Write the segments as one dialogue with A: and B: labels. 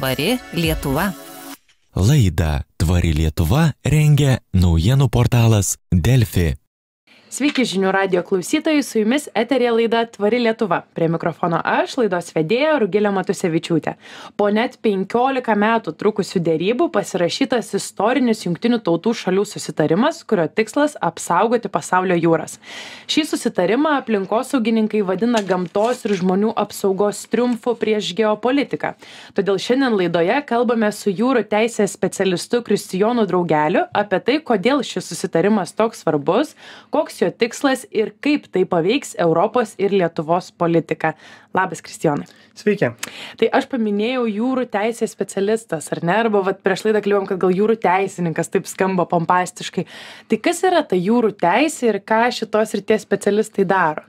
A: Tvari Lietuva.
B: Laidą Tvari Lietuva rengia naujienų portalas Delfi.
C: Sveiki žinių radio klausytojai, su jumis eterė laida Tvari Lietuva. Prie mikrofono aš, laidos vedėja Rugilė Matusevičiūtė. Po net 15 metų trukusių dėrybų pasirašytas istorinis jungtinių tautų šalių susitarimas, kurio tikslas - apsaugoti pasaulio jūras. Šį susitarimą aplinkosaugininkai vadina gamtos ir žmonių apsaugos triumfu prieš geopolitiką. Todėl šiandien laidoje kalbame su jūrų teisės specialistu Kristijonu Draugeliu apie tai, kodėl šis susitarimas toks svarbus, koks jo tikslas ir kaip tai paveiks Europos ir Lietuvos politiką. Labas, Kristijonai.
D: Sveiki.
C: Tai aš paminėjau jūrų teisės specialistas, ar ne? Arba vat, prieš laidą kalbėjom, kad gal jūrų teisininkas taip skamba pompastiškai. Tai kas yra ta jūrų teisė ir ką šitos ir tie specialistai daro?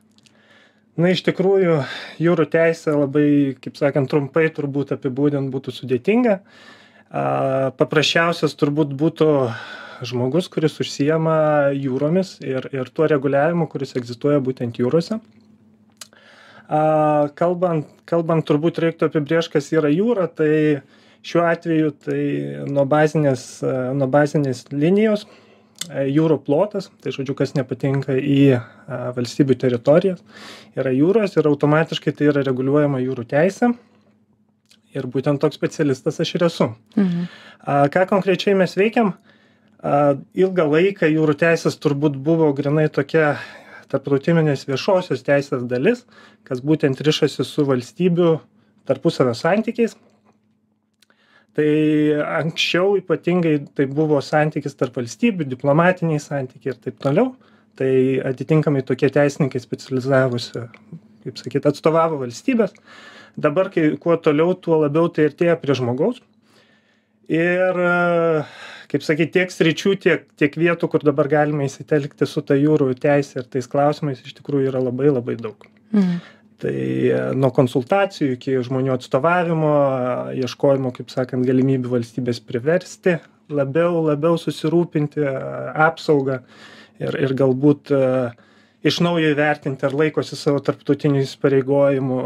D: Na, iš tikrųjų, jūrų teisė labai, kaip sakant, trumpai turbūt apibūdint būtų sudėtinga. Paprasčiausias turbūt būtų žmogus, kuris užsijama jūromis ir, ir tuo reguliavimu, kuris egzistuoja būtent jūrose. Kalbant, kalbant turbūt reiktų apibriežti, kas yra jūra, tai šiuo atveju tai nuo bazinės, nuo bazinės linijos jūrų plotas, tai žodžiu, kas nepatinka į valstybių teritorijas, yra jūros ir automatiškai tai yra reguliuojama jūrų teisė. Ir būtent toks specialistas aš ir esu. Mhm. Ką konkrečiai mes veikiam? Ilgą laiką jūrų teisės turbūt buvo grinai tokia tarptautinės viešosios teisės dalis, kas būtent rišasi su valstybių tarpusavio santykiais. Tai anksčiau ypatingai tai buvo santykis tarp valstybių, diplomatiniai santykiai ir taip toliau. Tai atitinkamai tokie teisininkai specializavusi, kaip sakyt, atstovavo valstybės. Dabar, kai kuo toliau, tuo labiau tai artėja prie žmogaus. Ir kaip sakyt tiek sričių tiek tiek vietų kur dabar galime įsitelkti su ta jūrų teise ir tais klausimais iš tikrųjų yra labai labai daug
C: Mhm.
D: tai nuo konsultacijų iki žmonių atstovavimo ieškojimo kaip sakant galimybių valstybės priversti labiau labiau susirūpinti apsauga ir ir galbūt iš naujo įvertinti ar laikosi savo tarptautinių įsipareigojimų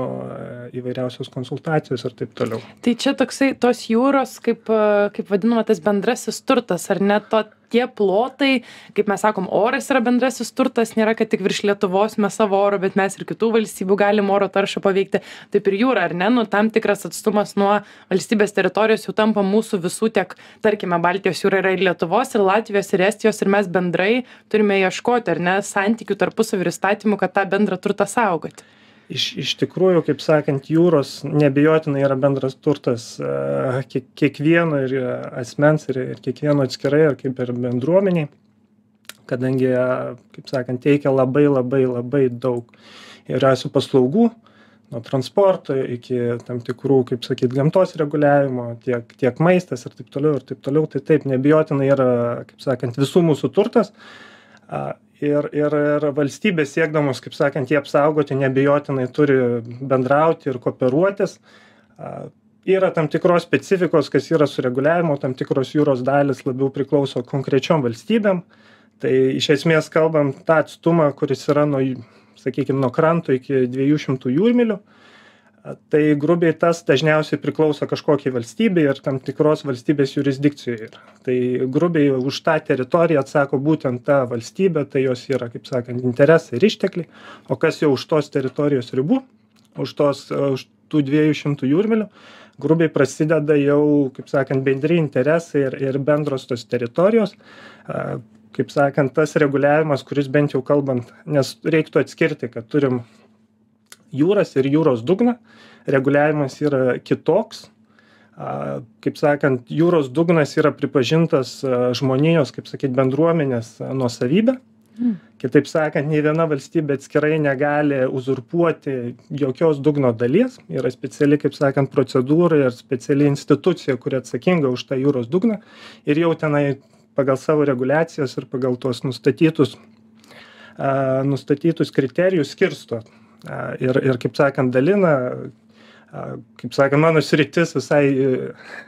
D: įvairiausios konsultacijos ir taip toliau.
C: Tai čia toksai tos jūros, kaip, kaip vadinama, tas bendrasis turtas, ar ne? To tie plotai, kaip mes sakom, oras yra bendrasis turtas, nėra, kad tik virš Lietuvos mes savo oro, bet mes ir kitų valstybių galim oro taršą paveikti. Taip ir jūra, ar ne, nu tam tikras atstumas nuo valstybės teritorijos jau tampa mūsų visų tiek, tarkime, Baltijos jūra yra ir Lietuvos, ir Latvijos, ir Estijos, ir mes bendrai turime ieškoti, ar ne, santykių tarpusavį ir įstatymų, kad tą bendrą turtą saugoti.
D: Iš, iš tikrųjų, kaip sakant, jūros nebejotinai yra bendras turtas kiek, kiekvieno ir asmens, ir, ir kiekvieno atskirai, ar kaip ir bendruomeniai, kadangi, kaip sakant, teikia labai labai labai daug įvairiausių paslaugų, nuo transporto iki tam tikrų, kaip sakyt, gamtos reguliavimo, tiek, tiek maistas ir taip toliau, ir taip toliau, tai taip, nebejotinai yra, kaip sakant, visų mūsų turtas ir ir ir valstybės siekdamos kaip sakant jį apsaugoti neabejotinai turi bendrauti ir kooperuotis. Yra tam tikros specifikos kas yra su reguliavimu tam tikros jūros dalys labiau priklauso konkrečiom valstybėm. Tai iš esmės kalbant tą atstumą kuris yra nuo sakykim nuo kranto iki dviejų šimtų jūrmylių tai grubiai tas dažniausiai priklauso kažkokiai valstybei ir tam tikros valstybės jurisdikcijoj yra. Tai grubiai už tą teritoriją atsako būtent ta valstybė tai jos yra kaip sakant interesai ir ištekliai. O kas jau už tos teritorijos ribų už tos už tų dviejų šimtų jūrmylių grubiai prasideda jau kaip sakant bendri interesai ir ir bendros tos teritorijos. Kaip sakant tas reguliavimas kuris bent jau kalbant nes reiktų atskirti kad turim jūras ir jūros dugną. Reguliavimas yra kitoks. Kaip sakant jūros dugnas yra pripažintas žmonijos kaip sakyt bendruomenės nuosavybe kitaip sakant nei viena valstybė atskirai negali uzurpuoti jokios dugno dalies. Yra speciali kaip sakant procedūra ir speciali institucija kuri atsakinga už tą jūros dugną. Ir jau tenai pagal savo reguliacijas ir pagal tuos nustatytus nustatytus kriterijus skirsto ir ir kaip sakant dalina kaip sakant mano sritis visai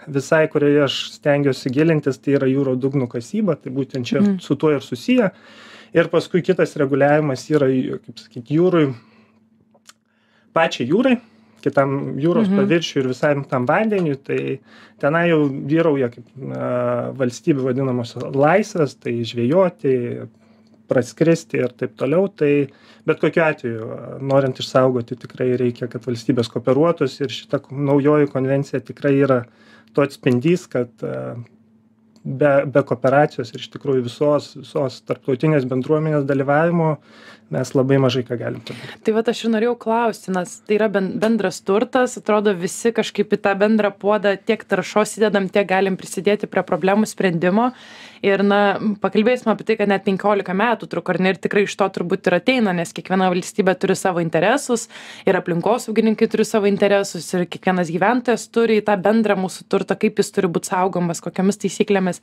D: visai kurioje aš stengiuosi gilintis tai yra jūro dugno kasyba tai būtent čia su tuo ir susiję. Ir paskui kitas reguliavimas yra kaip sakyt jūroj pačiai jūrai kitam jūros paviršiui ir visam tam vandeniui, tai tenai jau vyrauja kaip a, valstybių vadinamos laisvės, tai žvejoti, praskristi ir taip toliau. Tai bet kokiu atveju, norint išsaugoti, tikrai reikia, kad valstybės kooperuotųsi ir šita naujoji konvencija tikrai yra to atspindys, kad be, be kooperacijos ir iš tikrųjų visos, visos tarptautinės bendruomenės dalyvavimo mes labai mažai ką galim padaryti.
C: Tai va, aš ir norėjau klausti, nes tai yra bendras turtas, atrodo visi kažkaip į tą bendrą puodą tiek taršos įdedam, tiek galim prisidėti prie problemų sprendimo. Ir, na, pakalbėsime apie tai, kad net 15 metų truko, ar ne, ir tikrai iš to turbūt ir ateina, nes kiekviena valstybė turi savo interesus, ir aplinkosaugininkai turi savo interesus, ir kiekvienas gyventojas turi į tą bendrą mūsų turtą, kaip jis turi būti saugomas, kokiamis taisyklėmis.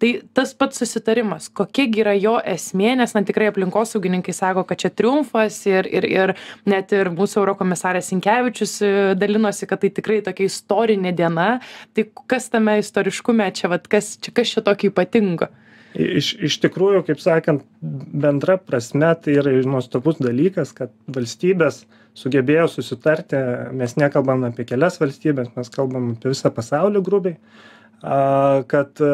C: Tai tas pats susitarimas, kokia yra jo esmė, nes, na, tikrai aplinkosaugininkai sako, kad čia triumfas ir, ir, ir net ir mūsų eurokomisarės Sinkevičius e, dalinosi, kad tai tikrai tokia istorinė diena. Tai kas tame istoriškume čia, vat, kas, čia, kas čia tokio ypatingo?
D: Iš, iš tikrųjų, kaip sakant, bendra prasme tai yra nuostabus dalykas, kad valstybės sugebėjo susitarti, mes nekalbam apie kelias valstybės, mes kalbam apie visą pasaulį grubiai, kad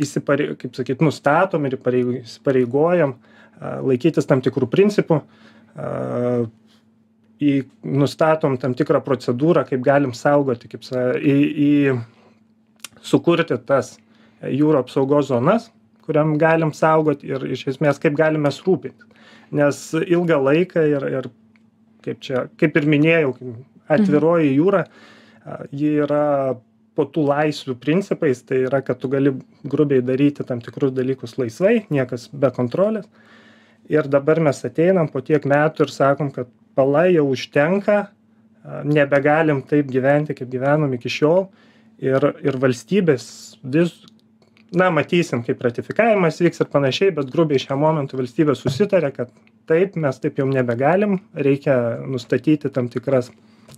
D: įsiparei, kaip sakyt, nustatom ir įsipareigojam laikytis tam tikrų principų, į, nustatom tam tikrą procedūrą, kaip galim saugoti, kaip sa, į, į sukurti tas jūro apsaugos zonas, kuriam galim saugoti ir iš esmės kaip galim mes rūpinti. Nes ilgą laiką ir, ir kaip, čia, kaip ir minėjau, atviroji jūra, ji yra po tų laisvių principais, tai yra, kad tu gali grubiai daryti tam tikrus dalykus laisvai, niekas be kontrolės. Ir dabar mes ateinam po tiek metų ir sakom, kad pala jau užtenka, nebegalim taip gyventi, kaip gyvenom iki šiol. Ir, ir valstybės vis, na, matysim, kaip ratifikavimas vyks ir panašiai, bet grubiai šiam momentui valstybė susitarė, kad taip, mes taip jau nebegalim, reikia nustatyti tam, tikras,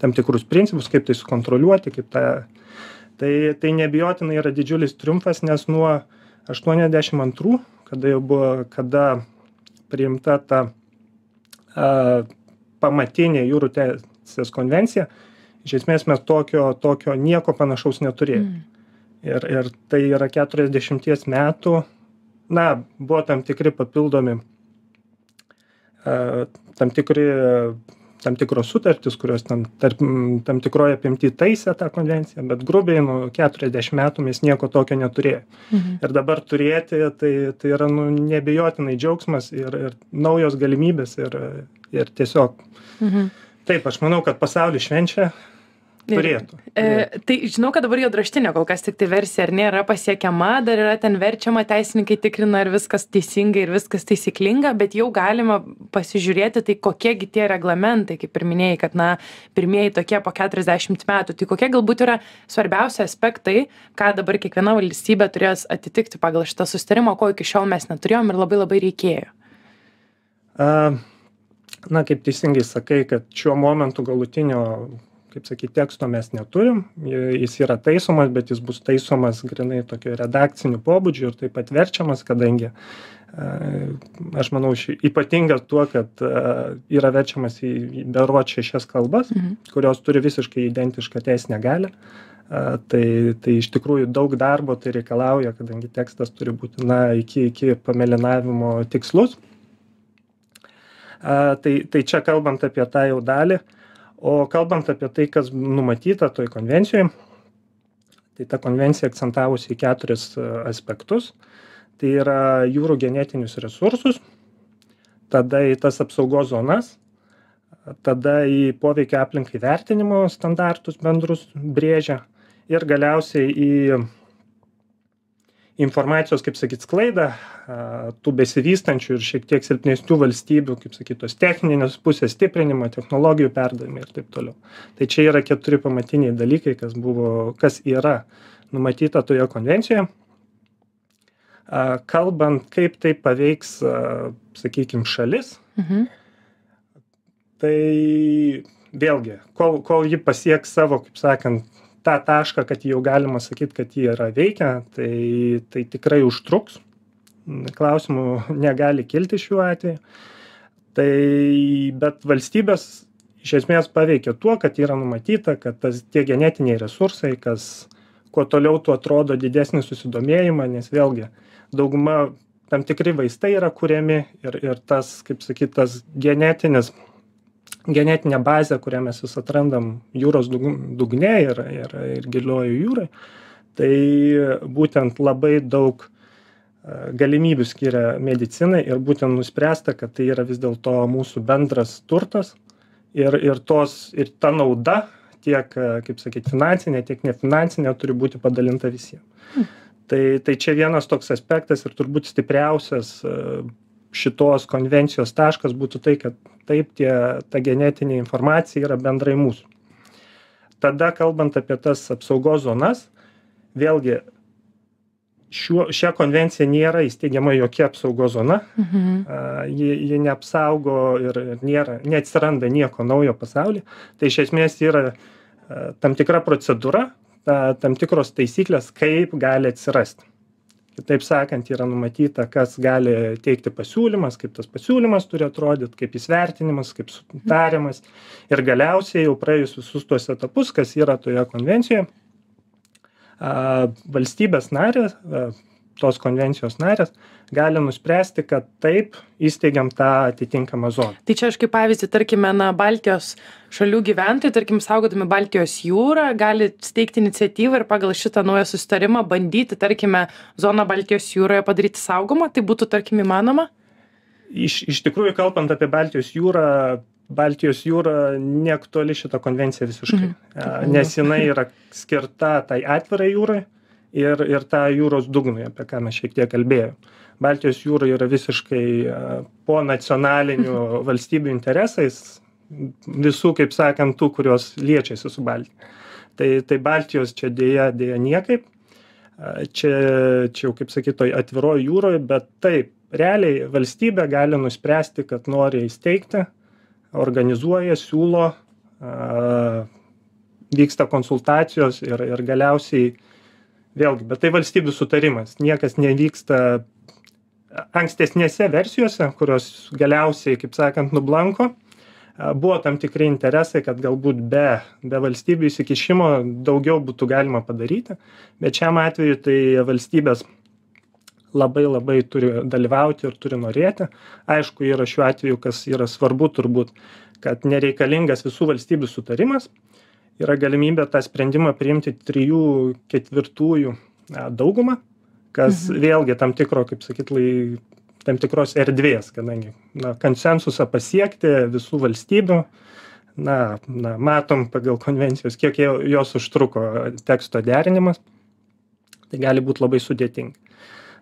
D: tam tikrus principus, kaip tai sukontroliuoti, kaip tą. Tai, tai nebijotinai yra didžiulis triumfas, nes nuo 82, kada jau buvo, kada priimta ta a, pamatinė jūrų teisės konvencija, iš esmės mes tokio, tokio nieko panašaus neturėjome. Ir, ir tai yra 40 metų, na, buvo tam tikri papildomi, a, tam tikri tam tikros sutartys, kurios tam, tarp, tam tikroje apimti taisė tą konvenciją, bet grubiai nuo 40 metų mes nieko tokio neturėjome. Mhm. Ir dabar turėti, tai, tai yra nu, nebejotinai džiaugsmas ir, ir naujos galimybės ir, ir tiesiog. Mhm. Taip, aš manau, kad pasaulis švenčia Turėtų.
C: E, tai žinau, kad dabar juodraštinė kol kas tik tai versija ar nėra pasiekiama, dar yra ten verčiama, teisininkai tikrina, ar viskas teisingai ir viskas taisyklinga, bet jau galima pasižiūrėti, tai kokiegi tie reglamentai, kaip ir minėjai, kad, na, pirmieji tokie po 40 metų, tai kokie galbūt yra svarbiausi aspektai, ką dabar kiekviena valstybė turės atitikti pagal šitą sustarimą, ko iki šiol mes neturėjom ir labai labai reikėjo.
D: Uh na kaip teisingai sakai kad šiuo momentu galutinio kaip sakyt teksto mes neturim. Jis yra taisomas bet jis bus taisomas grynai tokiu redakciniu pobūdžiu ir taip pat verčiamas kadangi aš manau ši ypatingas tuo kad yra verčiamas į berods šešias kalbas
C: Mhm.
D: kurios turi visiškai identišką teisinę galią. Tai tai iš tikrųjų daug darbo tai reikalauja kadangi tekstas turi būti na iki iki pamėlynavimo tikslus. Tai tai čia kalbant apie tą jau dalį o kalbant apie tai kas numatyta toj konvencijoj tai ta konvencija akcentavusi į keturis e, aspektus. Tai yra jūrų genetinius resursus tada į tas apsaugos zonas tada į poveikio aplinkai vertinimo standartus bendrus brėžia ir galiausiai į informacijos kaip sakyt sklaidą tų besivystančių ir šiek tiek silpnesnių valstybių kaip sakyt tos techninės pusės stiprinimą technologijų perdavimą ir taip toliau tai čia yra keturi pamatiniai dalykai kas buvo kas yra numatyta toje konvencijoje kalbant kaip tai paveiks sakykim šalis
C: Mhm.
D: tai vėlgi kol kol ji pasieks savo kaip sakant tą tašką kad jau galima sakyt kad ji yra veikia tai tai tikrai užtruks. Klausimų negali kilti šiuo atveju. Tai bet valstybės iš esmės paveikia tuo, kad yra numatyta, kad tas, tie genetiniai resursai, kas kuo toliau, tuo atrodo didesnį susidomėjimą, nes vėlgi dauguma tam tikri vaistai yra kuriami ir, ir tas, kaip sakyt, tas genetinis, genetinė bazė, kurią mes vis atrandam jūros dugne ir, ir, ir giliojų jūrai, tai būtent labai daug galimybių skiria medicinai ir būtent nuspręsta, kad tai yra vis dėlto mūsų bendras turtas ir, ir, tos, ir ta nauda tiek, kaip sakyti, finansinė, tiek nefinansinė turi būti padalinta visiems. Hmm tai tai čia vienas toks aspektas ir turbūt stipriausias e, šitos konvencijos taškas būtų tai kad taip tie ta genetinė informacija yra bendrai mūsų tada kalbant apie tas apsaugos zonas vėlgi šiuo šia konvencija nėra įsteigiama jokia apsaugos zona
C: Mhm.
D: a, ji, ji neapsaugo ir, nėra, neatsiranda nieko naujo pasaulyje. Tai iš esmės yra a, tam tikra procedūra, ta, tam tikros taisyklės, kaip gali atsirasti. Kitaip sakant, yra numatyta, kas gali teikti pasiūlymas, kaip tas pasiūlymas turi atrodyti, kaip jis vertinimas, kaip sutariamas. Ir galiausiai jau praėjus visus tuos etapus, kas yra toje konvencijoje, valstybės narės, tos konvencijos narės, gali nuspręsti, kad taip įsteigiam tą atitinkamą zoną.
C: Tai čia aš kaip pavyzdį, tarkime, na, Baltijos šalių gyventojai, tarkim, saugodami Baltijos jūrą, gali steigti iniciatyvą ir pagal šitą naują sustarimą bandyti, tarkime, zoną Baltijos jūroje padaryti saugomą, tai būtų, tarkim, įmanoma?
D: Iš, iš tikrųjų, kalbant apie Baltijos jūrą, Baltijos jūra neaktuali šita konvencija visiškai,
C: mhm.
D: nes jinai yra skirta tai atvirai jūrai ir, ir tą jūros dugnui, apie ką mes šiek tiek kalbėjome. Baltijos jūra yra visiškai a, po nacionalinių valstybių interesais, visų, kaip sakant, tų, kurios liečiasi su Baltija. Tai, tai Baltijos čia dėja, dėja niekaip. A, Čia, čia jau, kaip sakytoj, atviroji jūroje, bet taip, realiai valstybė gali nuspręsti, kad nori įsteigti, organizuoja, siūlo, a, vyksta konsultacijos ir, ir galiausiai vėlgi, bet tai valstybių sutarimas, niekas nevyksta ankstesnėse versijose, kurios galiausiai, kaip sakant, nublanko, buvo tam tikri interesai, kad galbūt be, be valstybių įsikišimo daugiau būtų galima padaryti, bet šiam atveju tai valstybės labai labai turi dalyvauti ir turi norėti. Aišku, yra šiuo atveju, kas yra svarbu turbūt, kad nereikalingas visų valstybių sutarimas, yra galimybė tą sprendimą priimti trijų ketvirtųjų daugumą, kas mhm. vėlgi tam tikro, kaip sakyt, lai, tam tikros erdvės, kadangi na, konsensusą pasiekti visų valstybių, na, na, matom pagal konvencijos, kiek jo- jos užtruko teksto derinimas, tai gali būti labai sudėtinga.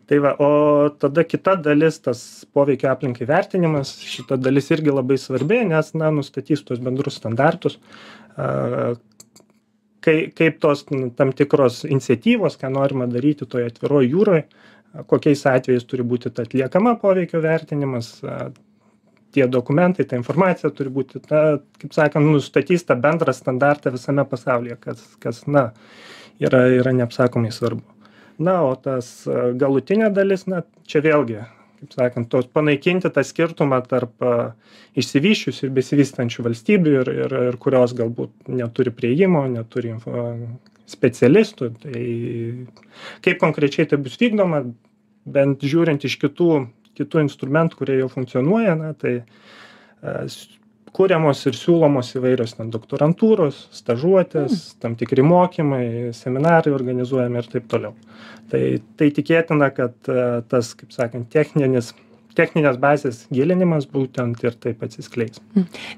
D: Tai va, o tada kita dalis, tas poveikio aplinkai vertinimas, šita dalis irgi labai svarbi, nes, na, nustatys tuos bendrus standartus, kai, kaip tos tam tikros iniciatyvos, ką norima daryti toje atviroje jūroje, a, kokiais atvejais turi būti ta atliekama poveikio vertinimas, tie dokumentai, ta informacija turi būti, ta, kaip sakant, nustatys tą bendrą standartą visame pasaulyje, kas, kas na, yra, yra neapsakomai svarbu. Na, o tas galutinė dalis, na, čia vėlgi, kaip sakant, tos panaikinti tą skirtumą tarp išsivyščiusių ir besivystančių valstybių ir, ir, ir kurios galbūt neturi prieimo, neturi specialistų. Tai kaip konkrečiai tai bus vykdoma, bent žiūrint iš kitų, kitų instrumentų, kurie jau funkcionuoja, na, tai kuriamos ir siūlomos įvairios ten doktorantūros, stažuotės, tam tikri mokymai, seminarai organizuojami ir taip toliau. Tai, tai tikėtina, kad a, tas, kaip sakant, techninis, techninės bazės gilinimas būtent ir taip atsiskleis.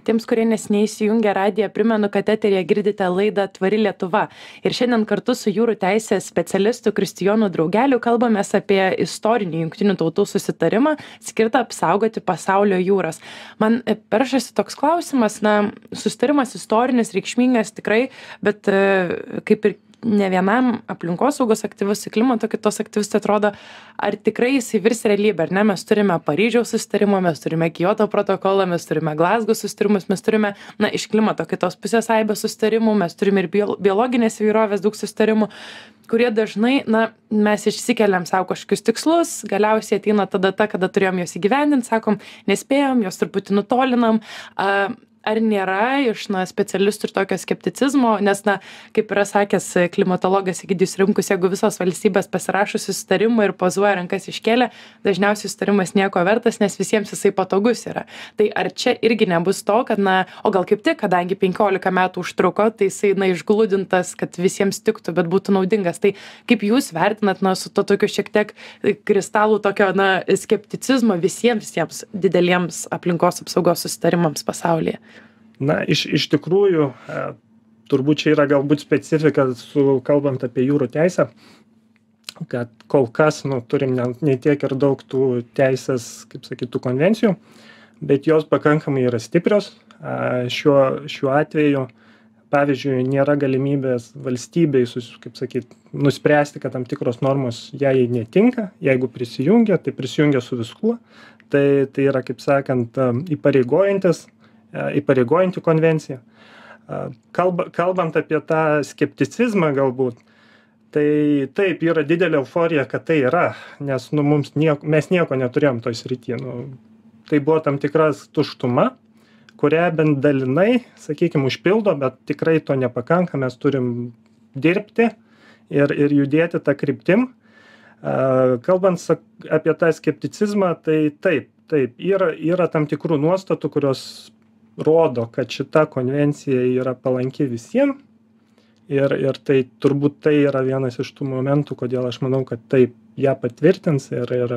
C: Tiems, kurie nesiniai įsijungia radiją, primenu, kad eterėje girdite laidą Tvari Lietuva. Ir šiandien kartu su jūrų teisės specialistu Kristijonu Draugeliu kalbamės apie istorinį jungtinių tautų susitarimą skirtą apsaugoti pasaulio jūras. Man peršasi toks klausimas, na, susitarimas istorinis, reikšmingas tikrai, bet e, kaip ir ne vienam aplinkosaugos aktyvistui, klimato kitos aktyvistui atrodo, ar tikrai jisai virs realybę, ar ne? Mes turime Paryžiaus susitarimą, mes turime Kyoto protokolą, mes turime Glasgow susitarimus, mes turime, na, iš klimato kitos pusės aibę susitarimų, mes turime ir bio, biologinės įvairovės daug susitarimų kurie dažnai, na, mes išsikeliam savo kažkokius tikslus, galiausiai ateina ta data, kada turėjom juos įgyvendinti, sakom, nespėjom, juos truputį nutolinam. A, ar nėra iš na specialistų ir tokio skepticizmo nes na kaip yra sakęs klimatologas egidijus rimkus jeigu visos valstybės pasirašo susitarimą ir pozuoja rankas iškėlę dažniausiai susitarimas nieko vertas nes visiems jisai patogus yra. Tai ar čia irgi nebus to kad na o gal kaip tik kadangi penkiolika metų užtruko tai jisai na išgludintas kad visiems tiktų bet būtų naudingas. Tai kaip jūs vertinat na su tuo tokiu šiek tiek kristalų tokio na skepticizmo visiems tiems dideliems aplinkos apsaugos susitarimams pasaulyje
D: na iš iš tikrųjų e, turbūt čia yra galbūt specifika su kalbant apie jūrų teisę kad kol kas nu turim ne ne tiek ir daug tų teisės kaip sakyt tų konvencijų bet jos pakankamai yra stiprios. Šiuo šiuo atveju pavyzdžiui nėra galimybės valstybei sus kaip sakyt nuspręsti kad tam tikros normos jai netinka. Jeigu prisijungia tai prisijungia su viskuo. Tai tai yra kaip sakant įpareigojantis įpareigojanti konvencija. Kalba kalbant apie tą skepticizmą galbūt tai taip yra didelė euforija kad tai yra nes nu mums niek mes nieko neturėjom toj srity nu. Tai buvo tam tikras tuštuma kurią bent dalinai sakykim užpildo bet tikrai to nepakanka mes turim dirbti ir ir judėti ta kryptim. A kalbant apie tą skepticizmą tai taip taip yra yra tam tikrų nuostatų kurios rodo kad šita konvencija yra palanki visiem. Ir ir tai turbūt tai yra vienas iš tų momentų kodėl aš manau kad taip ją patvirtins ir ir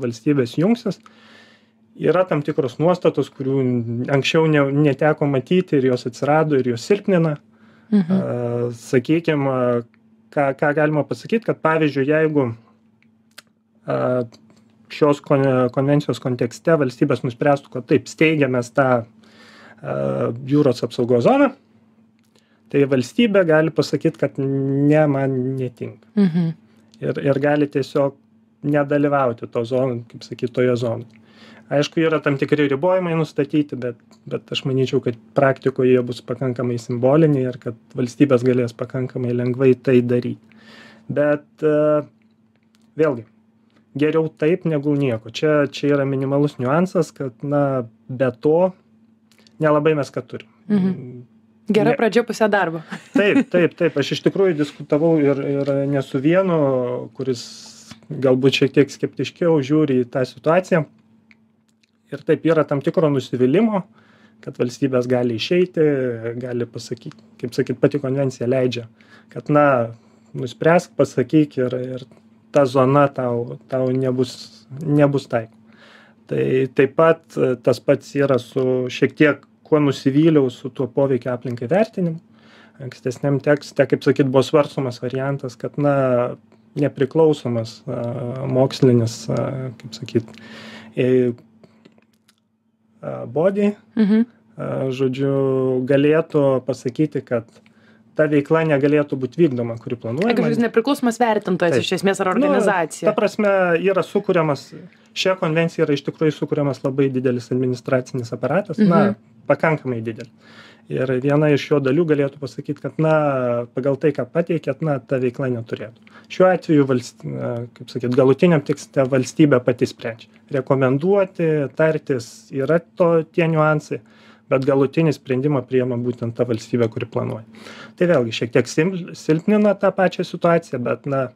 D: valstybės jungsis. Yra tam tikros nuostatos kurių anksčiau ne neteko matyti ir jos atsirado ir jos silpnina.
C: Mhm.
D: a sakykim ką ką galima pasakyt kad pavyzdžiui jeigu a šios kon konvencijos kontekste valstybės nuspręstų kad taip steigiam mes tą jūros apsaugos zoną, tai valstybė gali pasakyti, kad ne, man netinka.
C: Mhm.
D: Ir, ir gali tiesiog nedalyvauti to zonų, kaip sakyti, toje zonoje. Aišku, yra tam tikri ribojimai nustatyti, bet, bet aš manyčiau, kad praktikoje jie bus pakankamai simboliniai ir kad valstybės galės pakankamai lengvai tai daryti. Bet vėlgi, geriau taip negu nieko. Čia, čia yra minimalus niuansas, kad na, be to nelabai mes ką turim.
C: Mhm. Gera ne... pradžia pusė darbo.
D: taip, taip, taip. Aš iš tikrųjų diskutavau ir, ir ne su vienu, kuris galbūt šiek tiek skeptiškiau žiūri į tą situaciją. Ir taip yra tam tikro nusivylimų, kad valstybės gali išeiti, gali pasakyti, kaip sakyt, pati konvencija leidžia, kad, na, nuspręsk, pasakyk ir, ir ta zona tau, tau nebus, nebus taikoma tai taip pat e, tas pats yra su šiek tiek kuo nusivyliau su tuo poveikio aplinkai vertinimu ankstesniam tekste kaip sakyt buvo svarstomas variantas kad na nepriklausomas a, mokslinis a, kaip sakyt body,
C: mhm.
D: a, žodžiu, galėtų pasakyti, kad ta veikla negalėtų būti vykdoma, kuri planuojama.
C: Kažkoks nepriklausomas vertintojas iš esmės ar organizacija.
D: Nu, ta prasme, yra sukūriamas, šia konvencija yra iš tikrųjų sukūriamas labai didelis administracinis aparatas, mhm. na, pakankamai didelis. Ir viena iš jo dalių galėtų pasakyti, kad, na, pagal tai, ką pateikėt, na, ta veikla neturėtų. Šiuo atveju, valst, kaip sakyt, galutiniam tikste valstybė pati sprendžia. Rekomenduoti, tartis yra to tie niuansai bet galutinį sprendimą priima būtent ta valstybė kuri planuoja tai vėlgi šiek tiek silpnina tą pačią situaciją bet na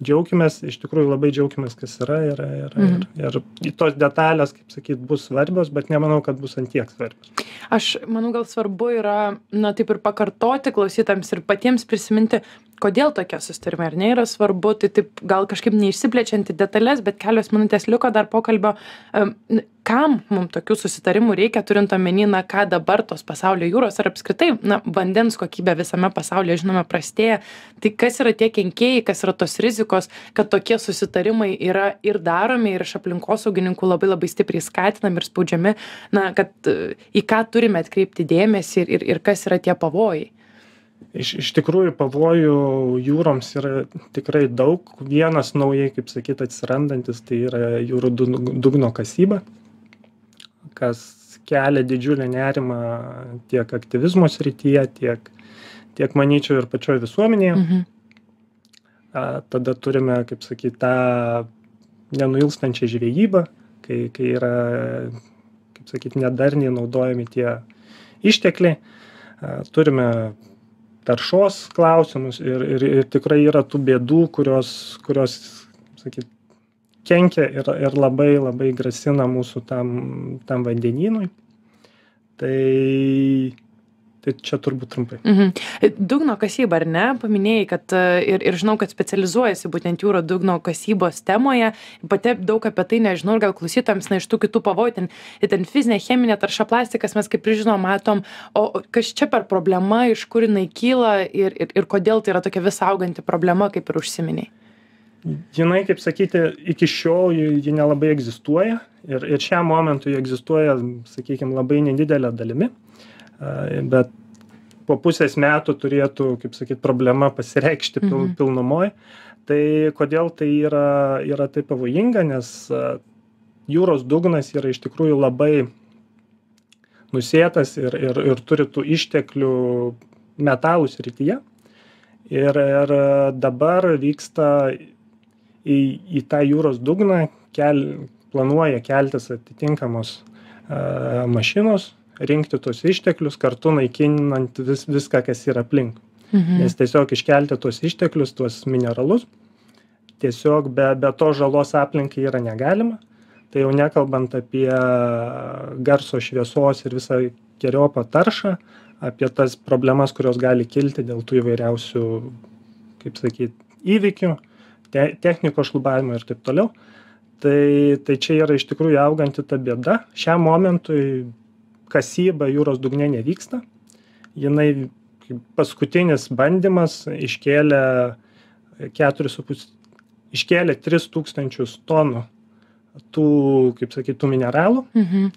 D: džiaukimės iš tikrųjų labai džiaukimės kas yra ir ir
C: Mhm.
D: ir ir tos detalės kaip sakyt bus svarbios bet nemanau kad bus ant tiek svarbios
C: aš manau gal svarbu yra na taip ir pakartoti klausytojams ir patiems prisiminti kodėl tokie susitarimai ar ne yra svarbu tai taip gal kažkaip neišsiplečiant į detales bet kelios minutės liko dar pokalbio. Kam mum tokių susitarimų reikia turint omeny na ką dabar tos pasaulio jūros ar apskritai na vandens kokybė visame pasaulyje žinome prastėja. Tai kas yra tie kenkėjai kas yra tos rizikos kad tokie susitarimai yra ir daromi ir iš aplinkosaugininkų labai labai stipriai skatinami ir spaudžiami na kad e, į ką turime atkreipti dėmesį ir ir ir kas yra tie pavojai
D: iš iš tikrųjų pavojų jūroms yra tikrai daug vienas naujai kaip sakyt atsirandantis tai yra jūrų dun dugno kasyba kas kelia didžiulį nerimą tiek aktyvizmo srityje tiek tiek manyčiau ir pačioj visuomenėje
C: mhm.
D: a tada turime kaip sakyt tą nenuilstančią žvejybą kai kai yra kaip sakyt nedarniai naudojami tie ištekliai. Turime taršos klausimus ir, ir, ir tikrai yra tų bėdų, kurios, kurios sakyt, kenkia ir, ir labai labai grasina mūsų tam, tam vandenynui. Tai Tai čia turbūt trumpai.
C: Mhm. Dugno kasyba, ar ne? Paminėjai, kad e, ir, ir žinau, kad specializuojasi būtent jūro dugno kasybos temoje. Pati daug apie tai nežinau gal klausytams, na, iš tų kitų pavojų, ten, ten fizinė, cheminė tarša plastikas, mes kaip ir žinom, matom, o kas čia per problema, iš kur jinai kyla ir, ir, ir kodėl tai yra tokia vis auganti problema, kaip ir užsiminiai.
D: Jinai, kaip sakyti, iki šiol ji nelabai egzistuoja ir, ir šiam momentui egzistuoja, sakykime, labai nedidelė dalimi bet po pusės metų turėtų, kaip sakyt, problema pasireikšti pil, mhm. pilnumoj. Tai kodėl tai yra, yra taip pavojinga, nes jūros dugnas yra iš tikrųjų labai nusėtas ir, ir, ir turi tų išteklių metalų srityje. Ir, ir dabar vyksta į, į tą jūros dugną, kel, planuoja keltis atitinkamos uh, mašinos, rinkti tuos išteklius kartu naikinant vis, viską, kas yra aplink. Mhm. Nes tiesiog iškelti tuos išteklius, tuos mineralus, tiesiog be, be to žalos aplinkai yra negalima. Tai jau nekalbant apie garso šviesos ir visą geriopą taršą, apie tas problemas, kurios gali kilti dėl tų įvairiausių, kaip sakyti, įvykių, te, technikos šlubavimo ir taip toliau. Tai, tai čia yra iš tikrųjų auganti ta bėda. Šiam momentui kasyba jūros dugne nevyksta. Jinai paskutinis bandymas iškėlė 4,5, iškėlė 3000 tonų tų, kaip sakytų, mineralų. Mhm.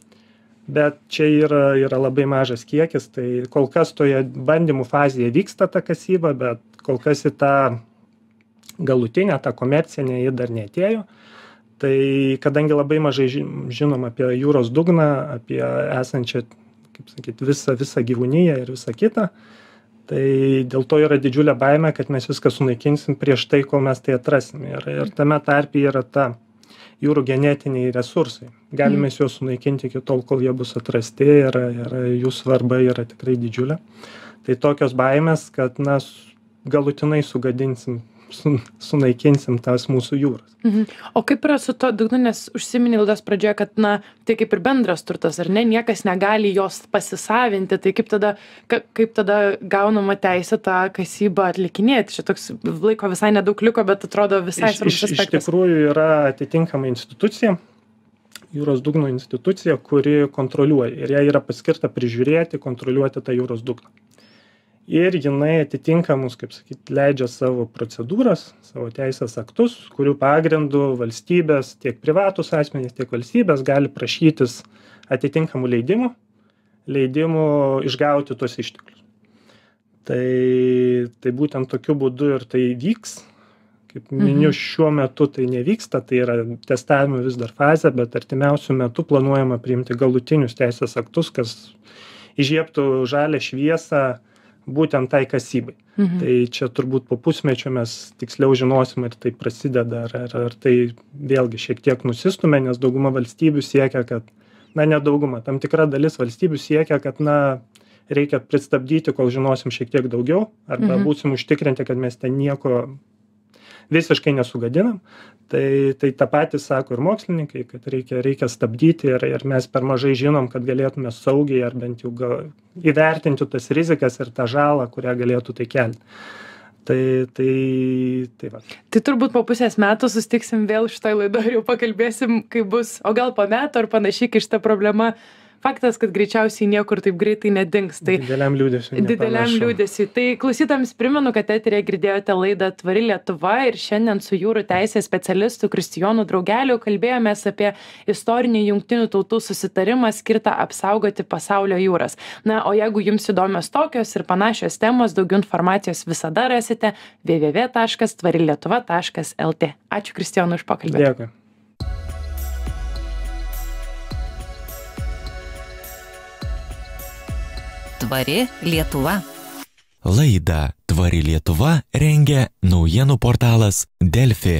D: Bet čia yra, yra labai mažas kiekis, tai kol kas toje bandymų fazėje vyksta ta kasyba, bet kol kas į tą galutinę, tą komercinę jį dar netėjo. Tai kadangi labai mažai žinom apie jūros dugną, apie esančią, kaip sakyt, visą, visą gyvūniją ir visą kitą, tai dėl to yra didžiulė baime, kad mes viską sunaikinsim prieš tai, kol mes tai atrasim. Ir, ir tame tarpyje yra ta jūrų genetiniai resursai. Galime mm. juos sunaikinti iki tol, kol jie bus atrasti ir, ir jų svarba yra tikrai didžiulė. Tai tokios baimės, kad mes galutinai sugadinsim sun, sunaikinsim tas mūsų jūras.
C: Mhm. O kaip yra su to dugnu, nes užsiminė laidos pradžioje, kad, na, tai kaip ir bendras turtas, ar ne, niekas negali jos pasisavinti, tai kaip tada, ka, kaip tada gaunama teisė tą kasybą atlikinėti. Čia toks laiko visai nedaug liko, bet atrodo visai svarbus
D: aspektas. Iš tikrųjų yra atitinkama institucija, jūros dugno institucija, kuri kontroliuoja ir jai yra paskirta prižiūrėti, kontroliuoti tą jūros dugną ir jinai atitinkamus kaip sakyt leidžia savo procedūras savo teisės aktus kurių pagrindu valstybės tiek privatūs asmenys tiek valstybės gali prašytis atitinkamų leidimų leidimų išgauti tuos išteklius tai tai būtent tokiu būdu ir tai vyks kaip miniu mhm. šiuo metu tai nevyksta tai yra testavimo vis dar fazė bet artimiausiu metu planuojama priimti galutinius teisės aktus kas įžiebtų žalią šviesą būtent tai kasybai. Mhm. Tai čia turbūt po pusmečio mes tiksliau žinosim, ar tai prasideda, ar, ar, ar tai vėlgi šiek tiek nusistumė, nes dauguma valstybių siekia, kad, na, ne dauguma, tam tikra dalis valstybių siekia, kad, na, reikia pristabdyti, kol žinosim šiek tiek daugiau, arba mhm. būsim užtikrinti, kad mes ten nieko visiškai nesugadinam. Tai tai tą patį sako ir mokslininkai kad reikia reikia stabdyti ir ir mes per mažai žinom kad galėtume saugiai ar bent jau gal įvertinti tas rizikas ir tą žalą kurią galėtų tai kelti. Tai tai tai va.
C: Tai turbūt po pusės metų susitiksim vėl šitoj laidoj ir jau pakalbėsim kaip bus. O gal po metų ar panašiai kai šita problema faktas, kad greičiausiai niekur taip greitai nedings. Tai
D: dideliam liūdėsiu.
C: Dideliam liūdėsiu. Tai klausytams primenu, kad eterėje girdėjote laidą Tvari Lietuva ir šiandien su jūrų teisės specialistu Kristijonu Draugeliu kalbėjomės apie istorinį jungtinių tautų susitarimą skirtą apsaugoti pasaulio jūras. Na, o jeigu jums įdomios tokios ir panašios temos, daugiau informacijos visada rasite www.tvarilietuva.lt. Ačiū Kristijonui už pokalbį.
D: Dėkui.
B: Tvari Lietuva. Laidą Tvari Lietuva rengia naujienų portalas Delfi.